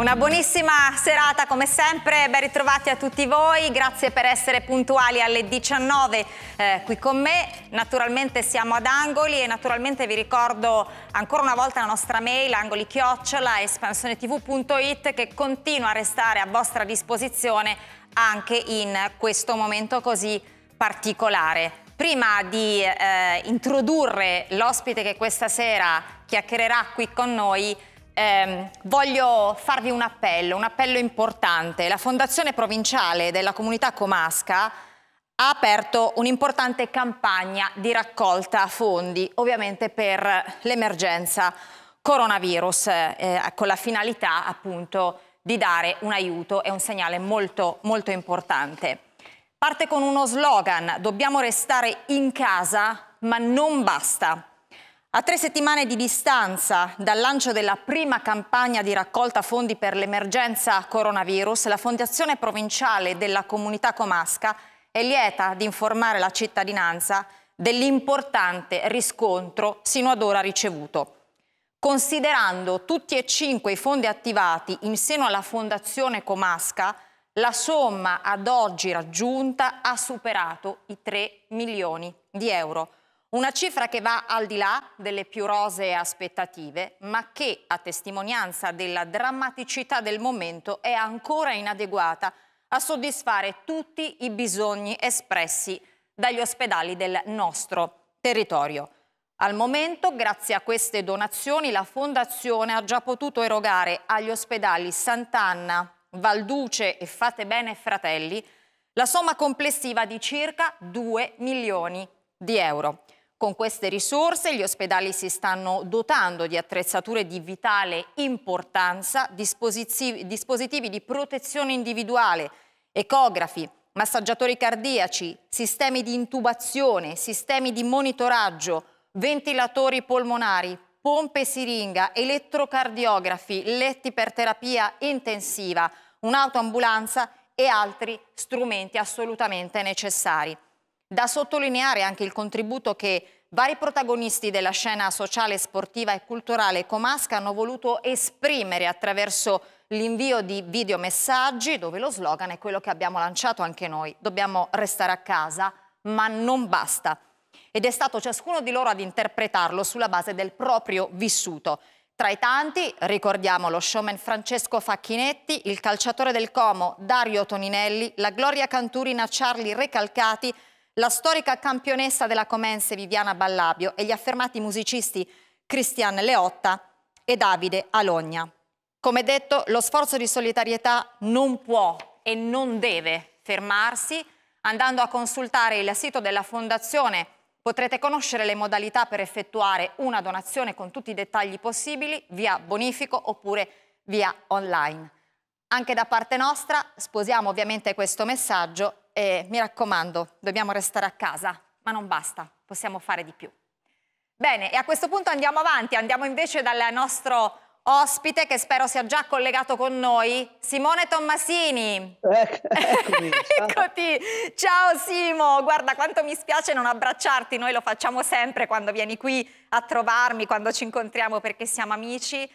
Una buonissima serata come sempre, ben ritrovati a tutti voi, grazie per essere puntuali alle 19 eh, qui con me. Naturalmente siamo ad Angoli e naturalmente vi ricordo ancora una volta la nostra mail angoli-chiocciola espansionetv.it che continua a restare a vostra disposizione anche in questo momento così particolare. Prima di eh, introdurre l'ospite che questa sera chiacchiererà qui con noi, eh, voglio farvi un appello, un appello importante. La Fondazione Provinciale della Comunità Comasca ha aperto un'importante campagna di raccolta fondi, ovviamente per l'emergenza coronavirus, eh, con la finalità appunto di dare un aiuto e un segnale molto, molto importante. Parte con uno slogan, dobbiamo restare in casa, ma non basta. A tre settimane di distanza dal lancio della prima campagna di raccolta fondi per l'emergenza coronavirus, la Fondazione Provinciale della Comunità Comasca è lieta di informare la cittadinanza dell'importante riscontro sino ad ora ricevuto. Considerando tutti e cinque i fondi attivati in seno alla Fondazione Comasca, la somma ad oggi raggiunta ha superato i 3 milioni di euro una cifra che va al di là delle più rosee aspettative, ma che, a testimonianza della drammaticità del momento, è ancora inadeguata a soddisfare tutti i bisogni espressi dagli ospedali del nostro territorio. Al momento, grazie a queste donazioni, la Fondazione ha già potuto erogare agli ospedali Sant'Anna, Valduce e Fate Bene Fratelli la somma complessiva di circa 2 milioni di euro. Con queste risorse gli ospedali si stanno dotando di attrezzature di vitale importanza, dispositivi di protezione individuale, ecografi, massaggiatori cardiaci, sistemi di intubazione, sistemi di monitoraggio, ventilatori polmonari, pompe siringa, elettrocardiografi, letti per terapia intensiva, un'autoambulanza e altri strumenti assolutamente necessari. Da sottolineare anche il contributo che vari protagonisti della scena sociale, sportiva e culturale comasca hanno voluto esprimere attraverso l'invio di videomessaggi dove lo slogan è quello che abbiamo lanciato anche noi. Dobbiamo restare a casa, ma non basta. Ed è stato ciascuno di loro ad interpretarlo sulla base del proprio vissuto. Tra i tanti ricordiamo lo showman Francesco Facchinetti, il calciatore del Como Dario Toninelli, la Gloria Canturina Charlie Recalcati, la storica campionessa della Comense Viviana Ballabio e gli affermati musicisti Cristian Leotta e Davide Alogna. Come detto, lo sforzo di solidarietà non può e non deve fermarsi. Andando a consultare il sito della Fondazione potrete conoscere le modalità per effettuare una donazione con tutti i dettagli possibili via bonifico oppure via online. Anche da parte nostra sposiamo ovviamente questo messaggio e mi raccomando, dobbiamo restare a casa, ma non basta, possiamo fare di più. Bene, e a questo punto andiamo avanti, andiamo invece dal nostro ospite che spero sia già collegato con noi, Simone Tommasini. Ecco, eccomi, ciao. Eccoti, ciao Simo, guarda quanto mi spiace non abbracciarti, noi lo facciamo sempre quando vieni qui a trovarmi, quando ci incontriamo perché siamo amici.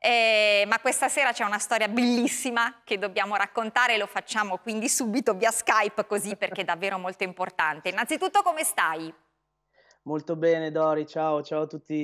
Eh, ma questa sera c'è una storia bellissima che dobbiamo raccontare e lo facciamo quindi subito via Skype così perché è davvero molto importante. Innanzitutto come stai? Molto bene Dori, ciao, ciao a tutti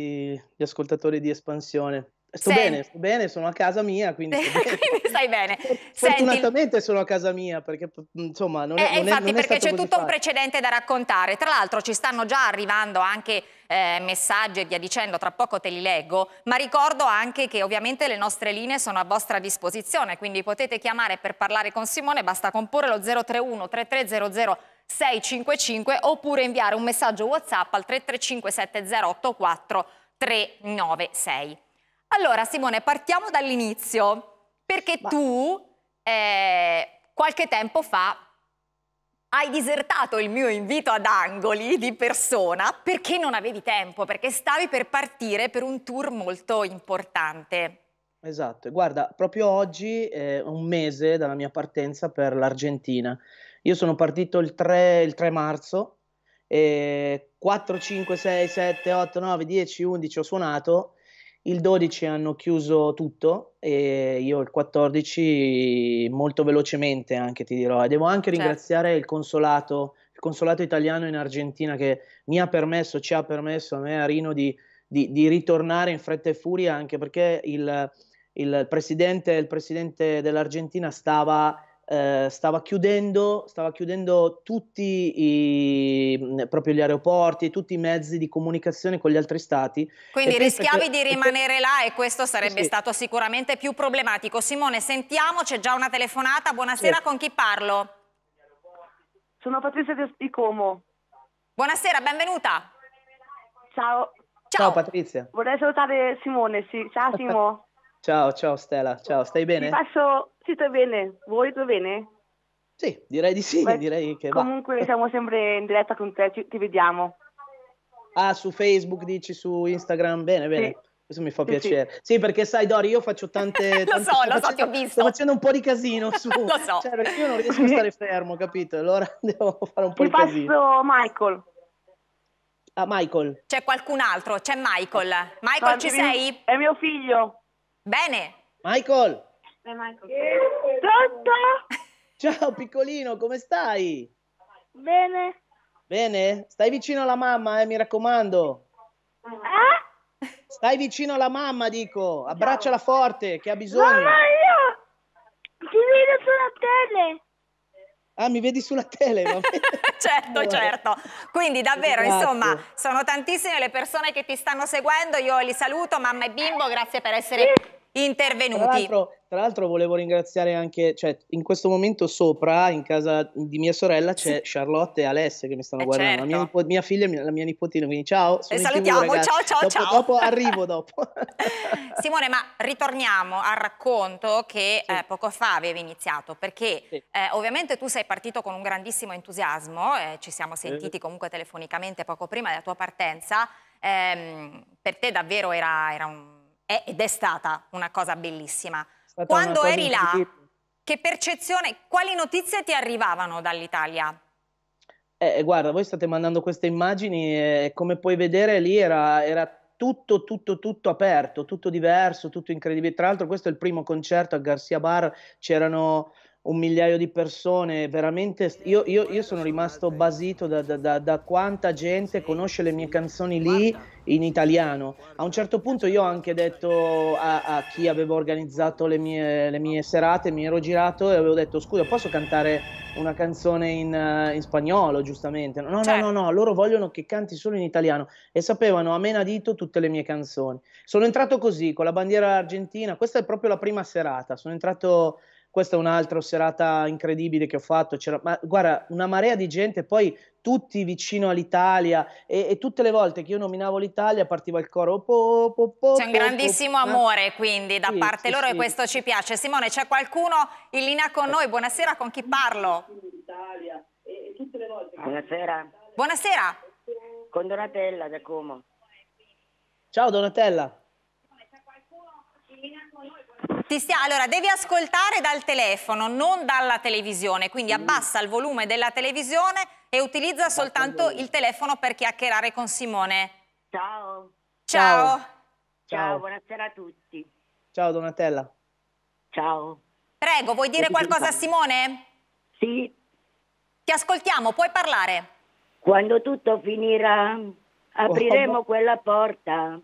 gli ascoltatori di Espansione. Sto Senti. bene, sto bene, sono a casa mia, quindi, quindi stai bene. Fortunatamente Senti... sono a casa mia, perché insomma non è, eh, non infatti è, non perché c'è tutto facile. un precedente da raccontare. Tra l'altro ci stanno già arrivando anche eh, messaggi e via dicendo, tra poco te li leggo, ma ricordo anche che ovviamente le nostre linee sono a vostra disposizione, quindi potete chiamare per parlare con Simone, basta comporre lo 031 3300 655 oppure inviare un messaggio WhatsApp al 335 7084 396. Allora Simone, partiamo dall'inizio, perché tu eh, qualche tempo fa hai disertato il mio invito ad Angoli di persona perché non avevi tempo, perché stavi per partire per un tour molto importante. Esatto, guarda, proprio oggi è un mese dalla mia partenza per l'Argentina. Io sono partito il 3, il 3 marzo e 4, 5, 6, 7, 8, 9, 10, 11 ho suonato il 12 hanno chiuso tutto e io il 14 molto velocemente anche ti dirò. E devo anche Certo. ringraziare il consolato, il consolato italiano in Argentina che mi ha permesso, ci ha permesso a me a Rino di, di- di ritornare in fretta e furia anche perché il, il presidente, il presidente dell'Argentina stava, eh, stava chiudendo, stava chiudendo tutti i, mh, proprio gli aeroporti, tutti i mezzi di comunicazione con gli altri stati. Quindi rischiavi che- di e rimanere là e questo sarebbe sì. stato sicuramente più problematico. Simone, sentiamo, c'è già una telefonata. Buonasera, Sì. con chi parlo? Sono Patrizia di Como. Buonasera, benvenuta. Ciao, Ciao Patrizia. vorrei salutare Simone. Sì. Ciao Simo. Ciao, ciao Stella, ciao, stai bene? Ti faccio... Sì, sto bene. Voi tutto bene? Sì, direi di sì, Beh, direi che va. Comunque siamo sempre in diretta con te, ci- ti vediamo. Ah, su Facebook dici, su Instagram, bene, bene. Sì. Questo mi fa Sì, sì. piacere. Sì, perché sai Dori, io faccio tante... Lo tante- so, lo so, facendo- ti ho visto. Sto facendo un po' di casino su... Lo so. Cioè, perché io non riesco a stare fermo, capito? Allora devo fare un po' Ti di casino. passo Michael. Ah, Michael. C'è qualcun altro, c'è Michael. Michael, No, ci sei? È mio figlio. Bene. Michael! Pronto? Ciao piccolino, come stai? Bene. Bene? Stai vicino alla mamma, eh, mi raccomando. Eh? Stai vicino alla mamma, dico. Abbracciala forte, che ha bisogno. io ti vedo sulla tele. Ah, mi vedi sulla tele? certo, certo. Quindi davvero, Grazie. insomma, sono tantissime le persone che ti stanno seguendo. Io li saluto, mamma e bimbo, grazie per essere Tra intervenuti. tra l'altro volevo ringraziare anche, cioè in questo momento sopra, in casa di mia sorella, c'è Charlotte e Alessia che mi stanno Eh, guardando, la mia, certo. nipo- mia figlia e la mia nipotina, quindi ciao. in TV, salutiamo, ragazzi. ciao, ciao, Dopo- ciao. Dopo arrivo, dopo. Simone, ma ritorniamo al racconto che Sì. eh, poco fa avevi iniziato, perché Sì. eh, ovviamente tu sei partito con un grandissimo entusiasmo, eh, ci siamo sentiti comunque telefonicamente poco prima della tua partenza, ehm, per te davvero era, era un- ed è stata una cosa bellissima. Quando cosa eri là, che percezione, quali notizie ti arrivavano dall'Italia? Eh, guarda, voi state mandando queste immagini e come puoi vedere lì era, era tutto, tutto, tutto aperto, tutto diverso, tutto incredibile. Tra l'altro questo è il primo concerto a Garcia Bar, c'erano un migliaio di persone, veramente, io, io- io sono rimasto basito da, da- da- da quanta gente conosce le mie canzoni lì in italiano. A un certo punto io ho anche detto a, a chi aveva organizzato le mie, le mie serate, mi ero girato e avevo detto scusa, posso cantare una canzone in, eh, in spagnolo, giustamente? No, no, Certo. no, no, loro vogliono che canti solo in italiano e sapevano a menadito tutte le mie canzoni. Sono entrato così, con la bandiera argentina, questa è proprio la prima serata, sono entrato... Questa è un'altra serata incredibile che ho fatto. C'era, ma guarda, una marea di gente, poi tutti vicino all'Italia e, e tutte le volte che io nominavo l'Italia partiva il coro. po, po, po, C'è un po, grandissimo po, amore quindi da Sì, parte sì, loro e sì. questo ci piace. Simone, c'è qualcuno in linea con noi? Buonasera, con chi parlo? Buonasera, Buonasera. con Donatella da Como. Ciao Donatella. Ti stia- Allora, devi ascoltare dal telefono, non dalla televisione, quindi abbassa il volume della televisione e utilizza soltanto il telefono per chiacchierare con Simone. Ciao. Ciao. Ciao. Ciao, Ciao. buonasera a tutti. Ciao Donatella. Ciao. Prego, vuoi dire qualcosa a Simone? Sì, Ti ascoltiamo, puoi parlare. quando tutto finirà, apriremo quella porta.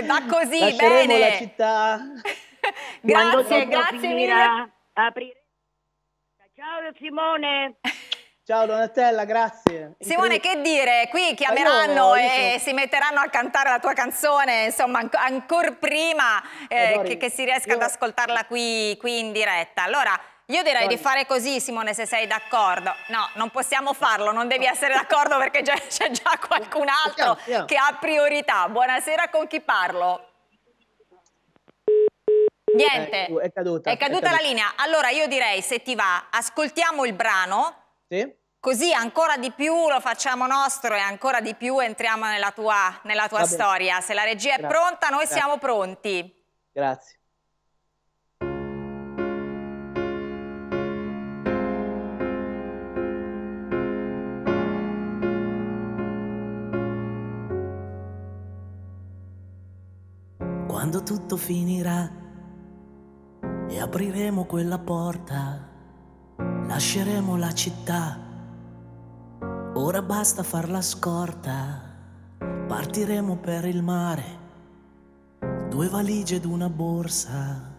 E va così, Lasceremo la bene. città. Quando Grazie, grazie mille. apriremo. Ciao Simone. Ciao Donatella, grazie. Simone, che dire? Qui io- chiameranno io e sono- si metteranno a cantare la tua canzone, insomma, anco- ancora prima eh, Eh, Dori, che, che si riesca io- ad ascoltarla qui, qui in diretta. Allora, io direi Dori. di fare così, Simone, se sei d'accordo. No, non possiamo farlo, non devi essere d'accordo perché c'è, già qualcun altro Andiamo, andiamo. che ha priorità. Buonasera, con chi parlo? Niente, Eh, è caduta, È è caduta la caduta. linea. Allora, io direi, se ti va, ascoltiamo il brano. Sì? Così ancora di più lo facciamo nostro e ancora di più entriamo nella tua, nella tua storia. Se la regia è Grazie. pronta, noi Grazie. siamo pronti. Grazie. Quando tutto finirà e apriremo quella porta, lasceremo la città. Ora basta far la scorta, partiremo per il mare, due valigie ed una borsa,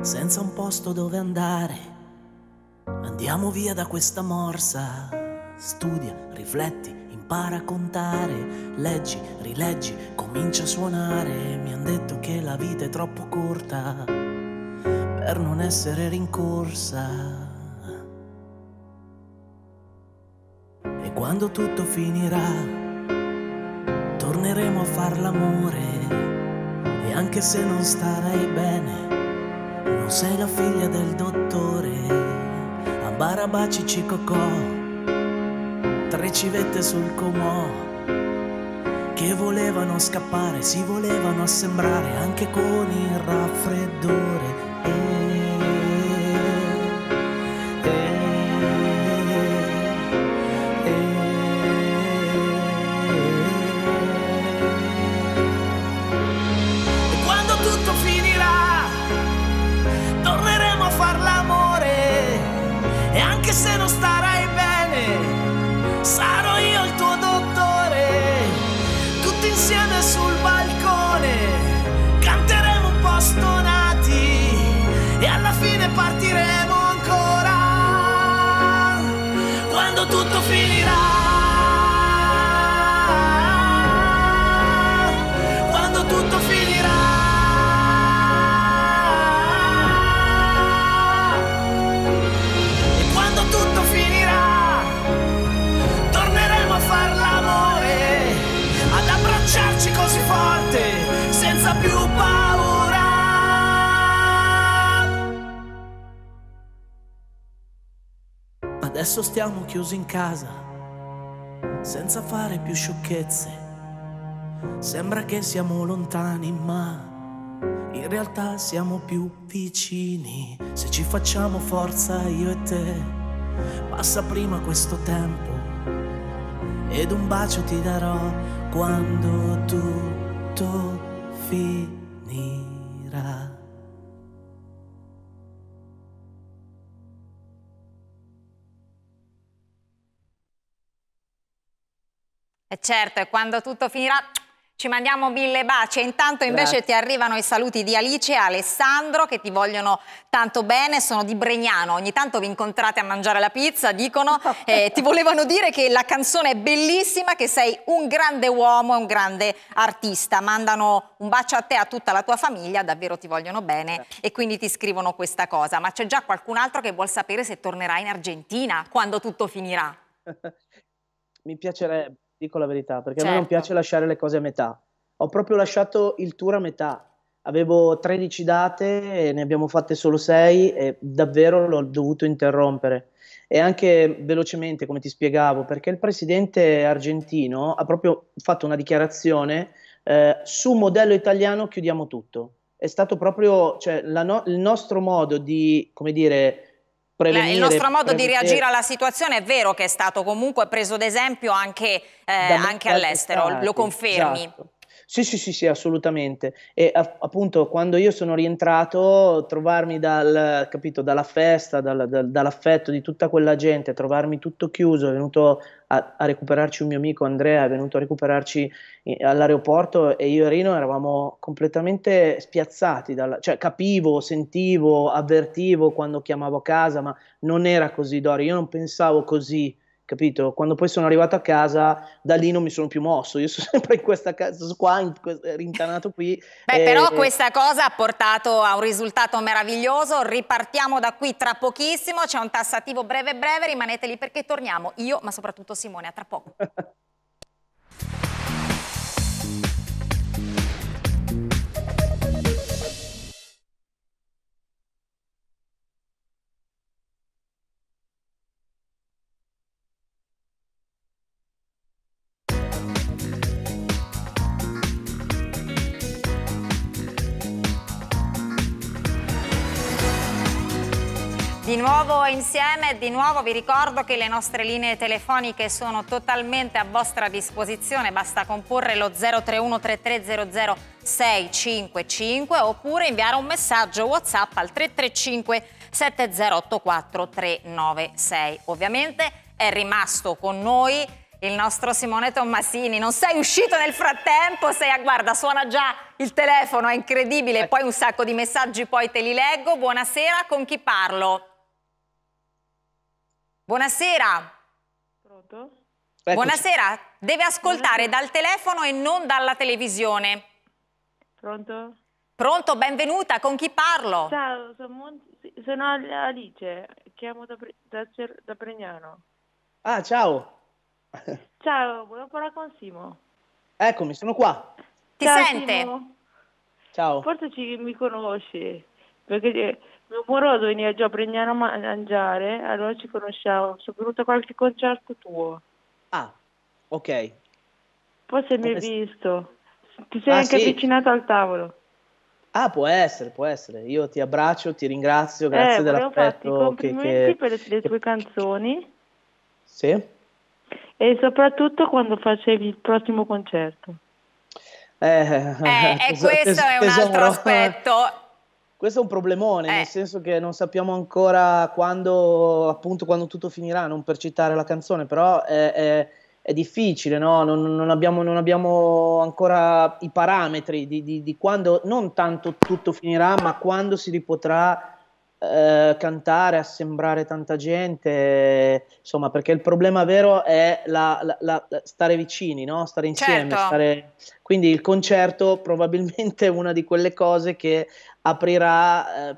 senza un posto dove andare. Andiamo via da questa morsa, studia, rifletti, impara a contare, leggi, rileggi, comincia a suonare. Mi han detto che la vita è troppo corta per non essere rincorsa. E quando tutto finirà, torneremo a far l'amore. E anche se non starai bene, non sei la figlia del dottore. A Barabaci Cicocò, tre civette sul comò che volevano scappare, si volevano assembrare anche con il raffreddore. Tutto finirà. Adesso stiamo chiusi in casa, senza fare più sciocchezze. Sembra che siamo lontani, ma in realtà siamo più vicini. Se ci facciamo forza io e te, passa prima questo tempo ed un bacio ti darò quando tutto finirà. E certo, e quando tutto finirà ci mandiamo mille baci. E intanto invece Grazie. ti arrivano i saluti di Alice e Alessandro che ti vogliono tanto bene, sono di Bregnano, ogni tanto vi incontrate a mangiare la pizza, dicono, eh, ti volevano dire che la canzone è bellissima, che sei un grande uomo e un grande artista, mandano un bacio a te e a tutta la tua famiglia, davvero ti vogliono bene e quindi ti scrivono questa cosa, ma c'è già qualcun altro che vuol sapere se tornerai in Argentina quando tutto finirà. Mi piacerebbe, dico la verità, perché a me non Certo. piace lasciare le cose a metà. Ho proprio lasciato il tour a metà. Avevo 13 date e ne abbiamo fatte solo 6 e davvero l'ho dovuto interrompere. E anche velocemente, come ti spiegavo, perché il presidente argentino ha proprio fatto una dichiarazione eh, su modello italiano chiudiamo tutto. È stato proprio, cioè, no- il nostro modo di, come dire, prevenire, il nostro modo di prevedere- reagire alla situazione è vero che è stato comunque preso d'esempio anche, eh, anche all'estero, lo confermi? esatto. Sì, sì, sì, sì, assolutamente. E a- appunto quando io sono rientrato, trovarmi dal, capito, dalla festa, dal- dal- dall'affetto di tutta quella gente, trovarmi tutto chiuso, è venuto a, a recuperarci un mio amico Andrea, è venuto a recuperarci all'aeroporto e io e Rino eravamo completamente spiazzati, dalla- cioè capivo, sentivo, avvertivo quando chiamavo a casa, ma non era così, Dori, io non pensavo così capito? Quando poi sono arrivato a casa, da lì non mi sono più mosso, io sono sempre in questa casa, qua, in rintanato qui. Beh, e- però questa cosa ha portato a un risultato meraviglioso. Ripartiamo da qui tra pochissimo. C'è un tassativo breve breve, rimanete lì perché torniamo io, ma soprattutto Simone, a tra poco. Di nuovo insieme, di nuovo vi ricordo che le nostre linee telefoniche sono totalmente a vostra disposizione, basta comporre lo 031 3300 655 oppure inviare un messaggio WhatsApp al 335 7084 396. Ovviamente è rimasto con noi il nostro Simone Tommasini. Non sei uscito nel frattempo, sei a guarda, suona già il telefono, è incredibile, poi un sacco di messaggi, poi te li leggo. Buonasera, con chi parlo? Buonasera. Pronto? Eccoci. Buonasera, deve ascoltare dal telefono e non dalla televisione. Pronto? Pronto, benvenuta, con chi parlo? Ciao, sono, Mon- sono Al- Alice, chiamo da, Pre- da, da Pregnano. Ah, ciao. Ciao, volevo parlare con Simo. Eccomi, sono qua. Ti Ciao, sente? Simo. Ciao. Forse ci, mi conosci, perché eh, mio moroso veniva già a Pregnano a ma- mangiare, allora ci conosciamo. Sono venuta a qualche concerto tuo. Ah, ok. Forse mi hai visto. Ti sei Ah, anche sì. avvicinato al tavolo. Ah, può essere, può essere. Io ti abbraccio, ti ringrazio, grazie eh, farti i dell'affetto che, complimenti che... per le, le che- tue canzoni Sì? e soprattutto quando facevi il prossimo concerto. Eh, Eh, e teso- questo è un altro aspetto. Questo è un problemone, Eh. nel senso che non sappiamo ancora quando, appunto, quando tutto finirà, non per citare la canzone, però è, è- è difficile, no? Non, non abbiamo, non abbiamo ancora i parametri di, di- di quando, non tanto tutto finirà, ma quando si ripotrà eh, cantare, assembrare tanta gente, insomma, perché il problema vero è la- la- la- stare vicini, no? Stare insieme, Certo. stare... Quindi il concerto probabilmente è una di quelle cose che aprirà eh,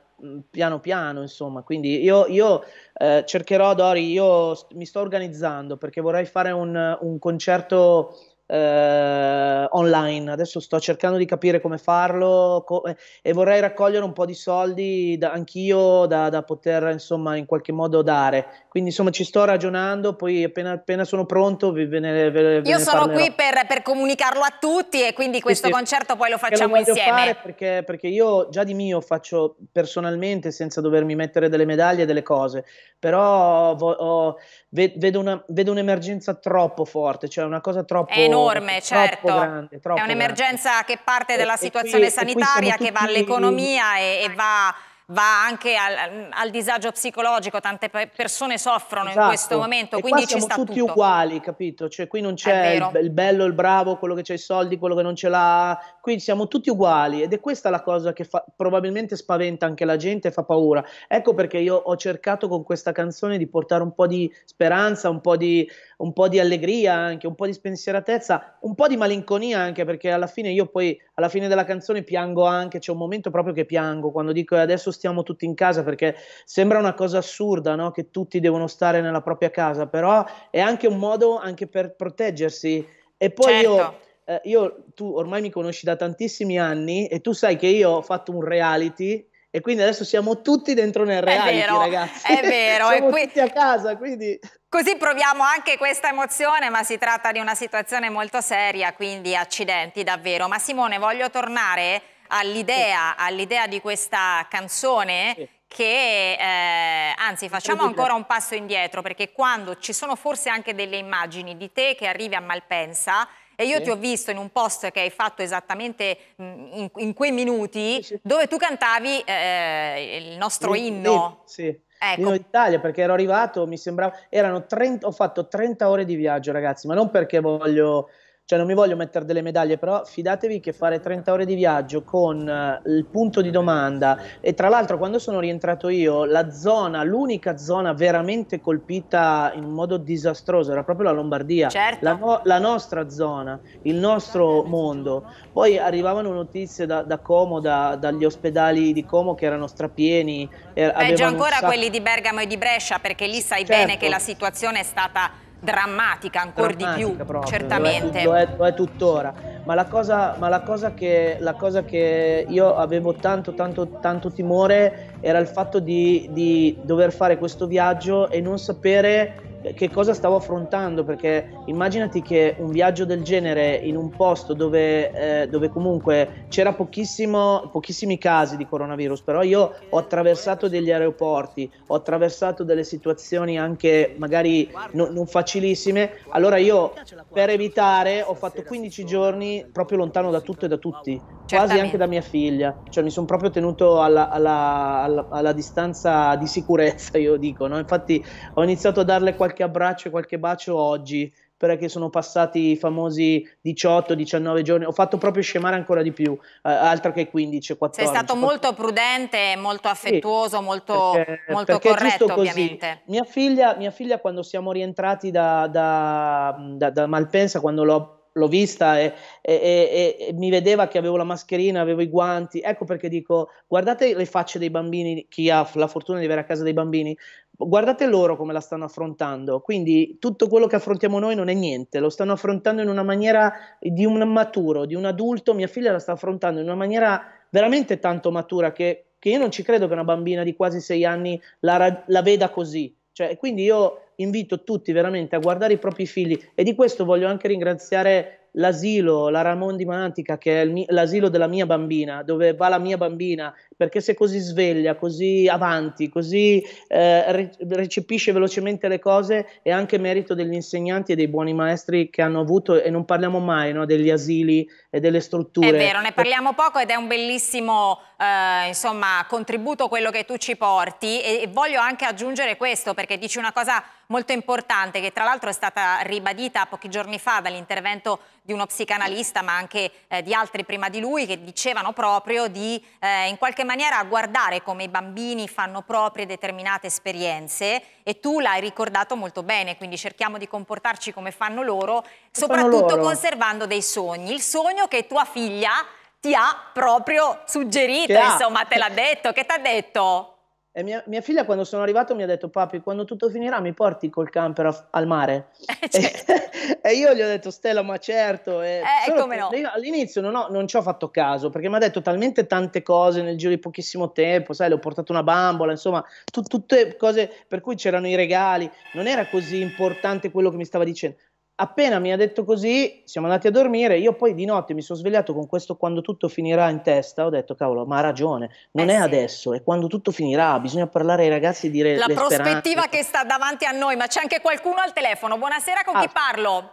piano piano, insomma. Quindi io, io, eh, cercherò, Dori, io st- mi sto organizzando perché vorrei fare un, un concerto eh, online. Adesso sto cercando di capire come farlo co- eh, e vorrei raccogliere un po' di soldi da- anch'io da, da poter, insomma, in qualche modo dare. Quindi, insomma, ci sto ragionando, poi appena, appena sono pronto vi, ve ne, ve, ve Io sono parlerò. qui per, per comunicarlo a tutti e quindi questo sì. concerto poi lo facciamo voglio insieme. fare perché, perché io già di mio faccio personalmente senza dovermi mettere delle medaglie e delle cose, però vo- ho- ve- vedo, una- vedo un'emergenza troppo forte, cioè una cosa troppo, È enorme, certo. grande, È un'emergenza che parte dalla e situazione e qui sanitaria, che va all'economia e, e va, va anche al, al disagio psicologico. Tante pe- persone soffrono in Esatto. questo momento, E quindi qua ci siamo tutti tutto. uguali, capito? Cioè, qui non c'è il, il bello, il bravo, quello che ha i soldi, quello che non ce l'ha. Qui siamo tutti uguali ed è questa la cosa che fa- probabilmente spaventa anche la gente e fa paura. Ecco perché io ho cercato con questa canzone di portare un po' di speranza, un po' di, un po' di allegria anche, un po' di spensieratezza, un po' di malinconia anche perché alla fine io poi alla fine della canzone piango anche, c'è un momento proprio che piango quando dico "Eh, adesso stiamo tutti in casa perché sembra una cosa assurda, no? Che tutti devono stare nella propria casa, però è anche un modo anche per proteggersi. E poi Certo. io, eh, io, tu ormai mi conosci da tantissimi anni e tu sai che io ho fatto un reality e quindi adesso siamo tutti dentro nel reality, vero, ragazzi. è vero, siamo qui- tutti a casa, quindi Così proviamo anche questa emozione, ma si tratta di una situazione molto seria, quindi accidenti davvero. Ma Simone, voglio tornare all'idea, all'idea di questa canzone Sì. che, eh, anzi, facciamo ancora un passo indietro, perché quando ci sono forse anche delle immagini di te che arrivi a Malpensa, e io Sì. ti ho visto in un post che hai fatto esattamente mh, in, in quei minuti, Sì, sì. dove tu cantavi eh, il nostro inno. sì. Ecco. L'inno d'Italia perché ero arrivato, mi sembrava, erano 30, ho fatto 30 ore di viaggio ragazzi, ma non perché voglio, cioè non mi voglio mettere delle medaglie, però fidatevi che fare 30 ore di viaggio con eh, il punto di domanda e tra l'altro quando sono rientrato io, la zona, l'unica zona veramente colpita in modo disastroso era proprio la Lombardia, Certo. la, no- la nostra zona, il nostro mondo. Poi arrivavano notizie da, da Como, da- dagli ospedali di Como che erano strapieni. eh, Peggio ancora sacco- quelli di Bergamo e di Brescia, perché lì sai Certo. bene che la situazione è stata drammatica, ancora di più, proprio, certamente. Lo è, lo è tuttora. Ma, la cosa, ma la, cosa che, la cosa che io avevo tanto, tanto, tanto timore era il fatto di, di dover fare questo viaggio e non sapere che cosa stavo affrontando, perché immaginati che un viaggio del genere in un posto dove, eh, dove comunque c'era pochissimi casi di coronavirus, però io ho attraversato degli aeroporti, ho attraversato delle situazioni anche magari no, non facilissime, allora io per evitare ho fatto 15 giorni proprio lontano da tutto e da tutti, quasi anche da mia figlia, cioè mi sono proprio tenuto alla, alla, alla, alla, distanza di sicurezza, io dico, no? infatti ho iniziato a darle qualche abbraccio e qualche bacio oggi perché sono passati i famosi 18-19 giorni, ho fatto proprio scemare ancora di più, eh, altro che 15, 14. Sei stato molto prudente, molto affettuoso, sì, molto, perché, molto perché corretto ovviamente. Mia figlia, mia figlia, quando siamo rientrati da, da, da, da Malpensa, quando l'ho l'ho vista e, e, e, e, mi vedeva che avevo la mascherina, avevo i guanti. Ecco perché dico: guardate le facce dei bambini, chi ha la fortuna di avere a casa dei bambini, guardate loro come la stanno affrontando. Quindi tutto quello che affrontiamo noi non è niente, lo stanno affrontando in una maniera di un maturo, di un adulto. Mia figlia la sta affrontando in una maniera veramente tanto matura che, che io non ci credo che una bambina di quasi sei anni la, la veda così. Cioè, quindi io invito tutti veramente a guardare i propri figli e di questo voglio anche ringraziare l'asilo, la Ramon di Mantica, che è l'asilo della mia bambina, dove va la mia bambina, perché se così sveglia, così avanti, così eh, recepisce velocemente le cose, è anche merito degli insegnanti e dei buoni maestri che hanno avuto, e non parliamo mai no, degli asili e delle strutture. È vero, ne parliamo poco ed è un bellissimo eh, insomma, contributo quello che tu ci porti e voglio anche aggiungere questo perché dici una cosa molto importante che tra l'altro è stata ribadita pochi giorni fa dall'intervento di uno psicanalista ma anche eh, di altri prima di lui che dicevano proprio di eh, in qualche maniera guardare come i bambini fanno proprie determinate esperienze e tu l'hai ricordato molto bene, quindi cerchiamo di comportarci come fanno loro, soprattutto loro. conservando dei sogni. Il sogno che tua figlia ti ha proprio suggerito, insomma, te l'ha detto, che ti ha detto? E mia, mia, figlia quando sono arrivato mi ha detto papi quando tutto finirà mi porti col camper a, al mare eh, certo. e, e, io gli ho detto Stella ma certo e eh, come no. all'inizio non, ho, non, ci ho fatto caso perché mi ha detto talmente tante cose nel giro di pochissimo tempo sai le ho portato una bambola insomma tu, tutte cose per cui c'erano i regali non era così importante quello che mi stava dicendo appena mi ha detto così, siamo andati a dormire. Io poi di notte mi sono svegliato con questo quando tutto finirà in testa. Ho detto, cavolo, ma ha ragione, non eh è sì. adesso, è quando tutto finirà. Bisogna parlare ai ragazzi e dire la prospettiva speranze. che sta davanti a noi. Ma c'è anche qualcuno al telefono. Buonasera, con ah. chi parlo?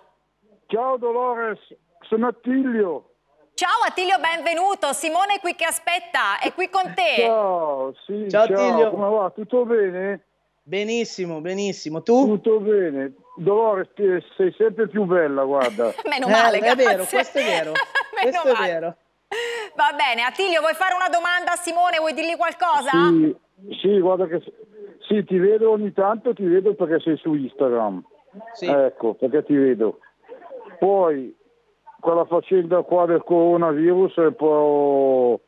Ciao Dolores, sono Attilio. Ciao Attilio, benvenuto. Simone è qui che aspetta, è qui con te. Ciao, sì, ciao, ciao. Attilio. Come va? Tutto bene? Benissimo, benissimo. Tu? Tutto bene. Dolores, sei sempre più bella, guarda. Meno male, eh, È vero, questo è vero. questo male. è vero. Va bene, Attilio, vuoi fare una domanda a Simone? Vuoi dirgli qualcosa? Sì, sì guarda che sì, ti vedo ogni tanto, ti vedo perché sei su Instagram. Sì. Ecco, perché ti vedo. Poi, quella faccenda qua del coronavirus è un po'...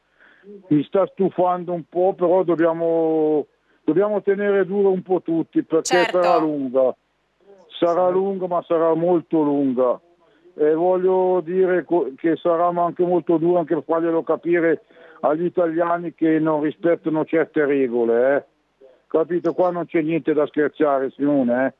mi sta stufando un po', però dobbiamo dobbiamo tenere duro un po' tutti perché certo. sarà lunga, sarà lunga ma sarà molto lunga e voglio dire che sarà anche molto duro anche per farglielo capire agli italiani che non rispettano certe regole, eh? capito? Qua non c'è niente da scherzare Simone, eh?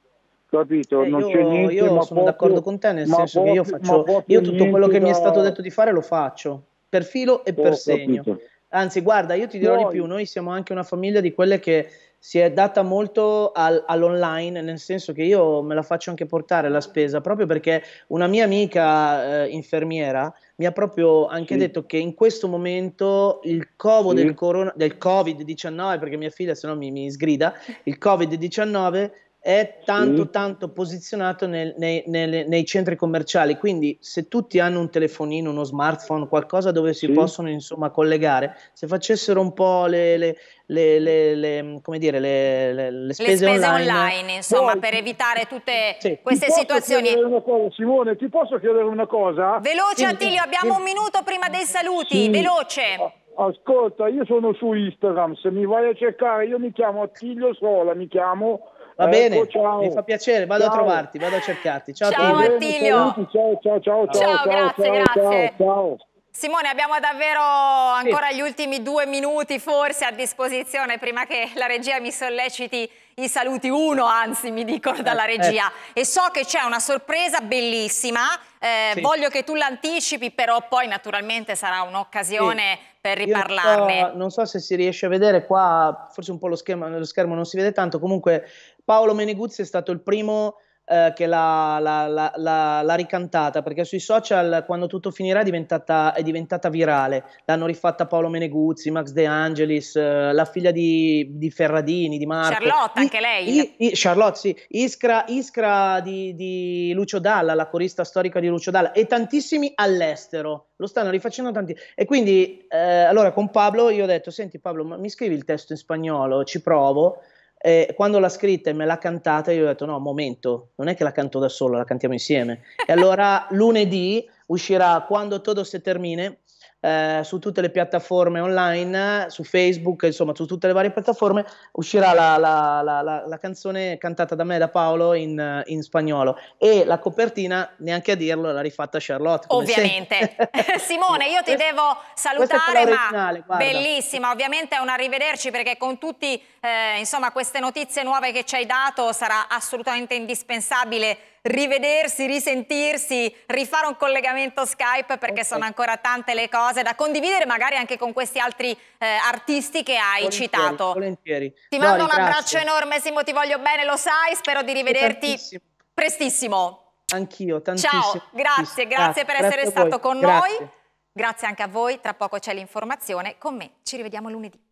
capito? Eh, non io, c'è niente, io sono proprio, d'accordo con te nel senso proprio, che io faccio, io tutto quello che da... mi è stato detto di fare lo faccio, per filo e per oh, segno. Capito. Anzi, guarda, io ti dirò Poi... di più, noi siamo anche una famiglia di quelle che si è data molto al, all'online, nel senso che io me la faccio anche portare la spesa, proprio perché una mia amica eh, infermiera mi ha proprio anche sì. detto che in questo momento il covo sì. del, corona, del Covid-19, perché mia figlia se no mi, mi sgrida, il Covid-19 è tanto sì. tanto posizionato nel, nei, nei, nei, centri commerciali quindi se tutti hanno un telefonino uno smartphone qualcosa dove si sì. possono insomma collegare se facessero un po' le, le, le, le come dire, le, spese, spese online, online insomma Poi, per evitare tutte sì. queste situazioni cosa, Simone ti posso chiedere una cosa? veloce Attilio abbiamo un minuto prima dei saluti veloce Ascolta, io sono su Instagram, se mi vai a cercare, io mi chiamo Attilio Sola, mi chiamo Va ecco, bene, ciao. mi fa piacere, vado ciao. a trovarti, vado a cercarti. Ciao, ciao Attilio. Ciao, ciao, ciao, ciao, ciao, ciao, grazie, ciao, grazie. Ciao, Simone, abbiamo davvero ancora sì. gli ultimi due minuti forse a disposizione prima che la regia mi solleciti i saluti, uno anzi mi dicono dalla eh, regia. Eh. E so che c'è una sorpresa bellissima, eh, sì. voglio che tu l'anticipi, però poi naturalmente sarà un'occasione sì. per riparlarne. So, non so se si riesce a vedere qua, forse un po' lo schermo, lo schermo non si vede tanto, comunque Paolo Meneguzzi è stato il primo eh, che l'ha, l'ha, l'ha, l'ha, ricantata perché sui social quando tutto finirà è diventata, è diventata virale. L'hanno rifatta Paolo Meneguzzi, Max De Angelis eh, la figlia di, di, Ferradini, di Marco. Charlotte anche lei I, I, Charlotte sì, Iskra, Iskra di, di, Lucio Dalla la corista storica di Lucio Dalla e tantissimi all'estero. Lo stanno rifacendo tanti e quindi eh, allora con Pablo io ho detto senti Pablo mi scrivi il testo in spagnolo? Ci provo e quando l'ha scritta e me l'ha cantata, io ho detto: no, momento, non è che la canto da solo, la cantiamo insieme. e allora lunedì uscirà Quando todo se termine eh, su tutte le piattaforme online, su Facebook, insomma su tutte le varie piattaforme, uscirà la, la, la, la canzone cantata da me, da Paolo, in, in, spagnolo. E la copertina, neanche a dirlo, l'ha rifatta Charlotte. Ovviamente. Simone, io ti devo salutare, ma bellissima, ovviamente è un arrivederci perché con tutte eh, queste notizie nuove che ci hai dato sarà assolutamente indispensabile rivedersi, risentirsi, rifare un collegamento Skype perché sono ancora tante le cose da condividere magari anche con questi altri eh, artisti che hai volentieri, citato. Volentieri. Ti mando Dori, un abbraccio enorme Simo, ti voglio bene, lo sai, spero di rivederti tantissimo. prestissimo. Anch'io, tantissimo. Ciao, grazie, grazie, per essere stato con grazie. noi. Grazie anche a voi, tra poco c'è l'informazione, con me ci rivediamo lunedì.